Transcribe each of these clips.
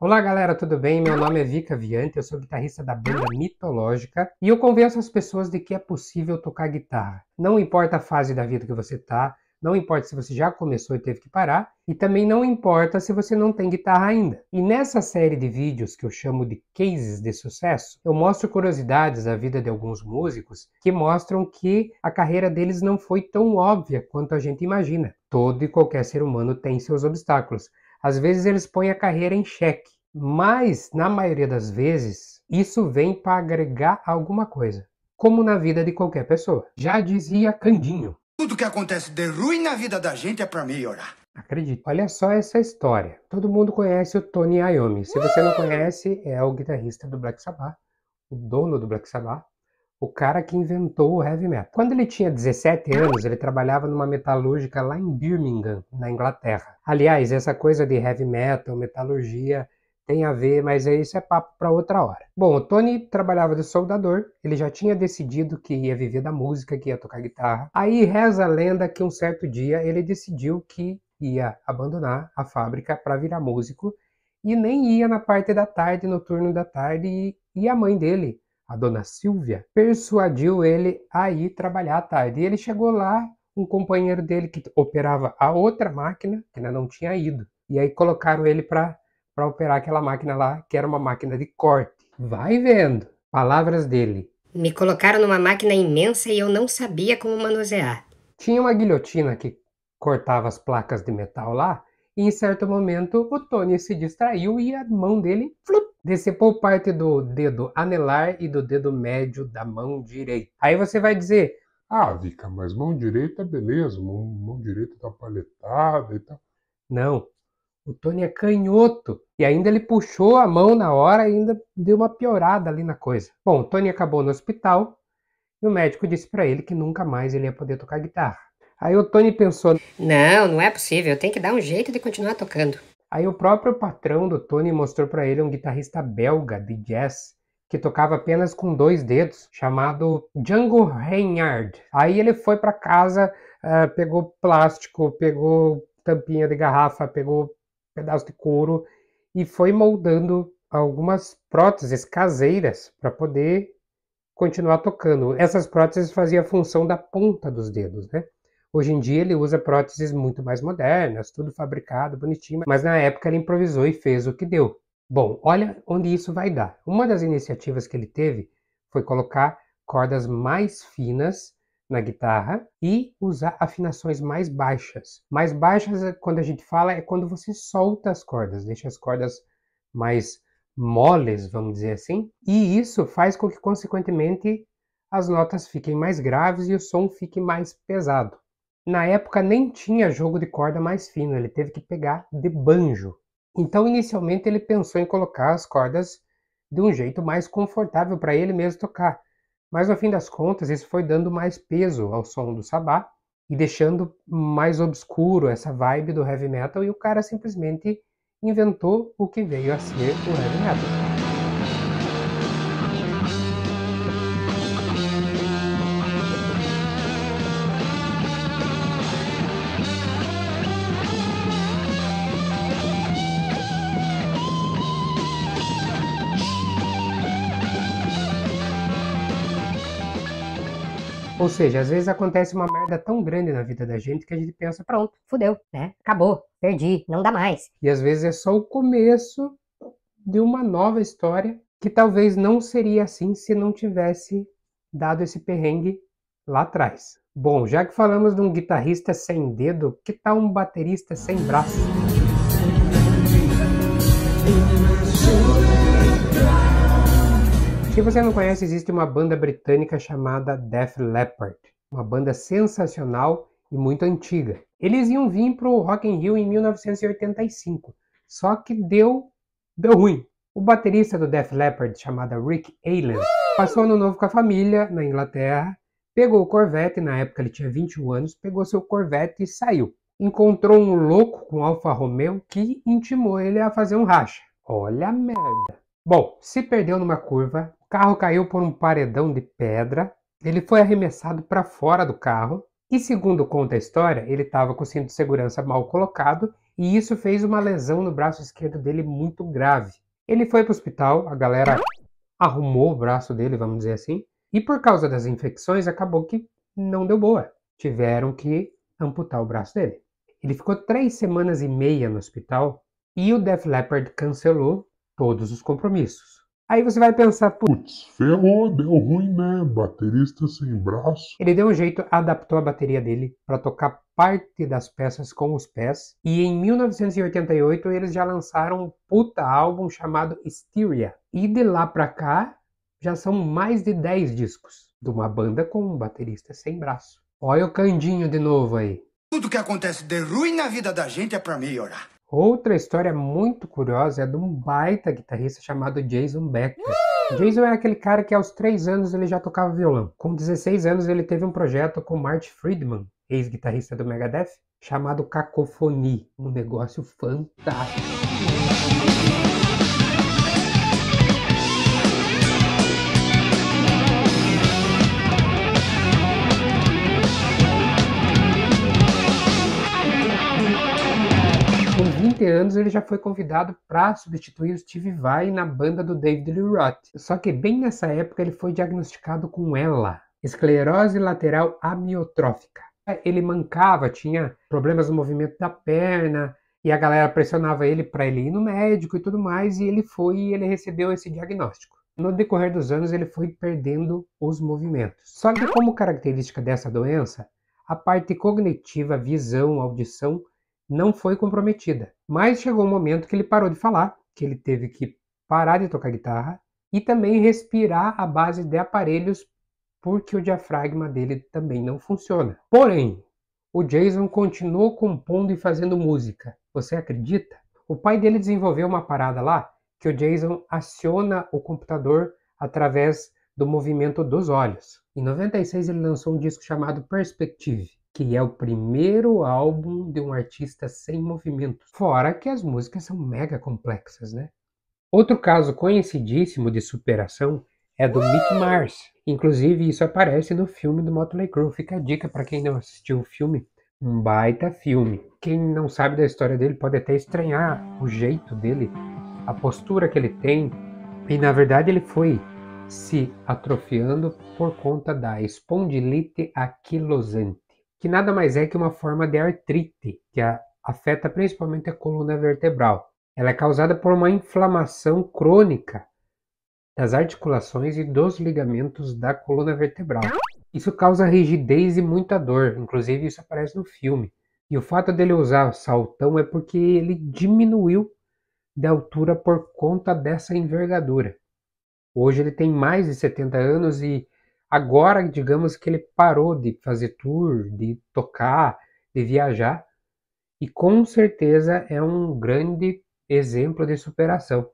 Olá galera, tudo bem? Meu nome é Vika Viante, eu sou guitarrista da banda Mitológica e eu convenço as pessoas de que é possível tocar guitarra. Não importa a fase da vida que você tá, não importa se você já começou e teve que parar, e também não importa se você não tem guitarra ainda. E nessa série de vídeos que eu chamo de cases de sucesso, eu mostro curiosidades da vida de alguns músicos que mostram que a carreira deles não foi tão óbvia quanto a gente imagina. Todo e qualquer ser humano tem seus obstáculos. Às vezes eles põem a carreira em xeque, mas na maioria das vezes isso vem para agregar alguma coisa, como na vida de qualquer pessoa. Já dizia Candinho. Tudo que acontece de ruim na vida da gente é para melhorar. Acredite. Olha só essa história. Todo mundo conhece o Tony Iommi. Se você não conhece, é o guitarrista do Black Sabbath, o dono do Black Sabbath, o cara que inventou o heavy metal. Quando ele tinha 17 anos, ele trabalhava numa metalúrgica lá em Birmingham, na Inglaterra. Aliás, essa coisa de heavy metal, metalurgia, tem a ver, mas isso é papo para outra hora. Bom, o Tony trabalhava de soldador, ele já tinha decidido que ia viver da música, que ia tocar guitarra. Aí reza a lenda que um certo dia ele decidiu que ia abandonar a fábrica para virar músico e nem ia na parte da tarde, no turno da tarde, e a mãe dele, a dona Silvia, persuadiu ele a ir trabalhar à tarde. E ele chegou lá, um companheiro dele que operava a outra máquina, que ainda não tinha ido. E aí colocaram ele para para operar aquela máquina lá, que era uma máquina de corte. Vai vendo. Palavras dele. Me colocaram numa máquina imensa e eu não sabia como manusear. Tinha uma guilhotina que cortava as placas de metal lá, e em certo momento o Tony se distraiu e a mão dele flup, decepou parte do dedo anelar e do dedo médio da mão direita. Aí você vai dizer: Ah, Vika, mas mão direita, beleza, mão, mão direita tá paletada e tal. Não, o Tony é canhoto. E ainda ele puxou a mão na hora e ainda deu uma piorada ali na coisa. Bom, o Tony acabou no hospital e o médico disse para ele que nunca mais ele ia poder tocar guitarra. Aí o Tony pensou: Não, não é possível, eu tenho que dar um jeito de continuar tocando. Aí o próprio patrão do Tony mostrou para ele um guitarrista belga de jazz que tocava apenas com dois dedos, chamado Django Reinhardt. Aí ele foi para casa, uh, pegou plástico, pegou tampinha de garrafa, pegou pedaço de couro e foi moldando algumas próteses caseiras para poder continuar tocando. Essas próteses faziam a função da ponta dos dedos, né? Hoje em dia ele usa próteses muito mais modernas, tudo fabricado, bonitinho, mas na época ele improvisou e fez o que deu. Bom, olha onde isso vai dar. Uma das iniciativas que ele teve foi colocar cordas mais finas na guitarra e usar afinações mais baixas. Mais baixas, é, quando a gente fala, é quando você solta as cordas, deixa as cordas mais moles, vamos dizer assim, e isso faz com que, consequentemente, as notas fiquem mais graves e o som fique mais pesado. Na época nem tinha jogo de corda mais fino, ele teve que pegar de banjo. Então, inicialmente, ele pensou em colocar as cordas de um jeito mais confortável para ele mesmo tocar. Mas no fim das contas, isso foi dando mais peso ao som do Sabá e deixando mais obscuro essa vibe do heavy metal e o cara simplesmente inventou o que veio a ser o heavy metal. Ou seja, às vezes acontece uma merda tão grande na vida da gente que a gente pensa, pronto, fudeu, né? Acabou, perdi, não dá mais. E às vezes é só o começo de uma nova história que talvez não seria assim se não tivesse dado esse perrengue lá atrás. Bom, já que falamos de um guitarrista sem dedo, que tal um baterista sem braço? Se você não conhece, existe uma banda britânica chamada Def Leppard, uma banda sensacional e muito antiga. Eles iam vir para o Rock in Rio em 1985, só que deu deu ruim. O baterista do Def Leppard, chamado Rick Aylan, passou ano novo com a família na Inglaterra, pegou o Corvette, na época ele tinha 21 anos, pegou seu Corvette e saiu. Encontrou um louco com Alfa Romeo que intimou ele a fazer um racha. Olha a merda. Bom, se perdeu numa curva, carro caiu por um paredão de pedra, ele foi arremessado para fora do carro e, segundo conta a história, ele estava com o cinto de segurança mal colocado e isso fez uma lesão no braço esquerdo dele muito grave. Ele foi para o hospital, a galera arrumou o braço dele, vamos dizer assim, e por causa das infecções acabou que não deu boa. Tiveram que amputar o braço dele. Ele ficou três semanas e meia no hospital e o Def Leppard cancelou todos os compromissos. Aí você vai pensar, putz, ferrou, deu ruim, né? Baterista sem braço. Ele deu um jeito, adaptou a bateria dele para tocar parte das peças com os pés. E em 1988 eles já lançaram um puta álbum chamado Styria. E de lá pra cá já são mais de 10 discos de uma banda com um baterista sem braço. Olha o Candinho de novo aí. Tudo que acontece de ruim na vida da gente é para melhorar. Outra história muito curiosa é de um baita guitarrista chamado Jason Becker. Jason é aquele cara que aos 3 anos ele já tocava violão. Com 16 anos ele teve um projeto com Marty Friedman, ex-guitarrista do Megadeth, chamado Cacophony, um negócio fantástico. Anos ele já foi convidado para substituir o Steve Vai na banda do David Lee Roth. Só que bem nessa época ele foi diagnosticado com ELA, esclerose lateral amiotrófica. Ele mancava, tinha problemas no movimento da perna, e a galera pressionava ele para ele ir no médico e tudo mais, e ele foi e ele recebeu esse diagnóstico. No decorrer dos anos ele foi perdendo os movimentos. Só que como característica dessa doença, a parte cognitiva, visão, audição não foi comprometida. Mas chegou um momento que ele parou de falar, que ele teve que parar de tocar guitarra e também respirar à base de aparelhos, porque o diafragma dele também não funciona. Porém, o Jason continuou compondo e fazendo música. Você acredita? O pai dele desenvolveu uma parada lá que o Jason aciona o computador através do movimento dos olhos. Em 96 ele lançou um disco chamado Perspective que é o primeiro álbum de um artista sem movimento. Fora que as músicas são mega complexas, né? Outro caso conhecidíssimo de superação é do Mick Mars. Inclusive, isso aparece no filme do Motley Crue. Fica a dica para quem não assistiu o filme. Um baita filme. Quem não sabe da história dele pode até estranhar o jeito dele, a postura que ele tem. E na verdade ele foi se atrofiando por conta da espondilite aquilosante que nada mais é que uma forma de artrite que afeta principalmente a coluna vertebral. Ela é causada por uma inflamação crônica das articulações e dos ligamentos da coluna vertebral. Isso causa rigidez e muita dor, inclusive isso aparece no filme. E o fato dele usar saltão é porque ele diminuiu de altura por conta dessa envergadura. Hoje ele tem mais de 70 anos e Agora, digamos que ele parou de fazer tour, de tocar, de viajar, e com certeza é um grande exemplo de superação.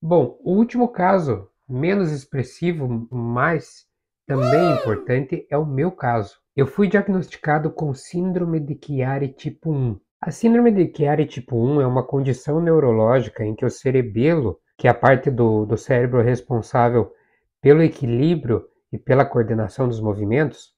Bom, o último caso, menos expressivo, mas também importante, é o meu caso. Eu fui diagnosticado com síndrome de Chiari tipo 1. A síndrome de Chiari tipo 1 é uma condição neurológica em que o cerebelo, que é a parte do, do cérebro responsável pelo equilíbrio e pela coordenação dos movimentos,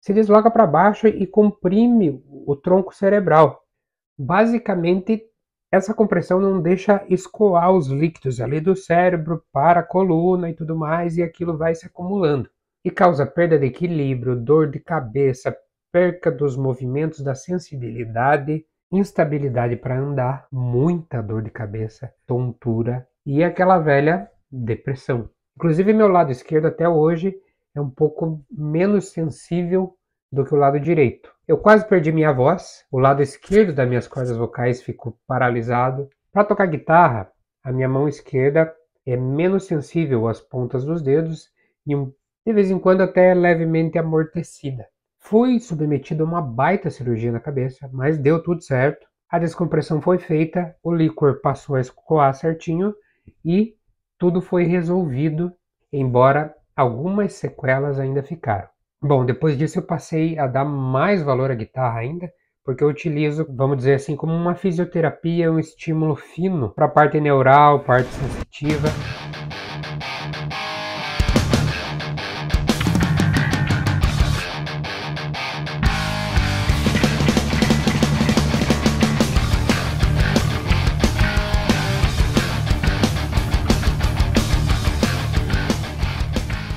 se desloca para baixo e comprime o tronco cerebral. Basicamente, essa compressão não deixa escoar os líquidos ali do cérebro para a coluna e tudo mais, e aquilo vai se acumulando. E causa perda de equilíbrio, dor de cabeça, perca dos movimentos da sensibilidade, instabilidade para andar, muita dor de cabeça, tontura e aquela velha depressão. Inclusive, meu lado esquerdo até hoje é um pouco menos sensível do que o lado direito. Eu quase perdi minha voz, o lado esquerdo das minhas cordas vocais ficou paralisado. Para tocar guitarra, a minha mão esquerda é menos sensível às pontas dos dedos e de vez em quando até levemente amortecida. Fui submetido a uma baita cirurgia na cabeça, mas deu tudo certo. A descompressão foi feita, o líquor passou a escoar certinho e tudo foi resolvido, embora algumas sequelas ainda ficaram. Bom, depois disso eu passei a dar mais valor à guitarra ainda, porque eu utilizo, vamos dizer assim, como uma fisioterapia, um estímulo fino para a parte neural, parte sensitiva.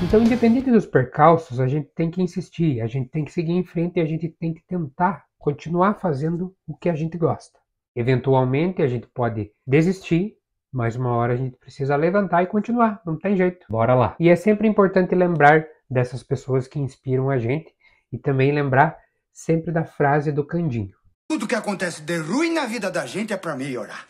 Então, independente dos percalços, a gente tem que insistir, a gente tem que seguir em frente e a gente tem que tentar continuar fazendo o que a gente gosta. Eventualmente, a gente pode desistir, mas uma hora a gente precisa levantar e continuar, não tem jeito. Bora lá. E é sempre importante lembrar dessas pessoas que inspiram a gente e também lembrar sempre da frase do Candinho. Tudo que acontece de ruim na vida da gente é pra melhorar.